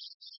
Jesus.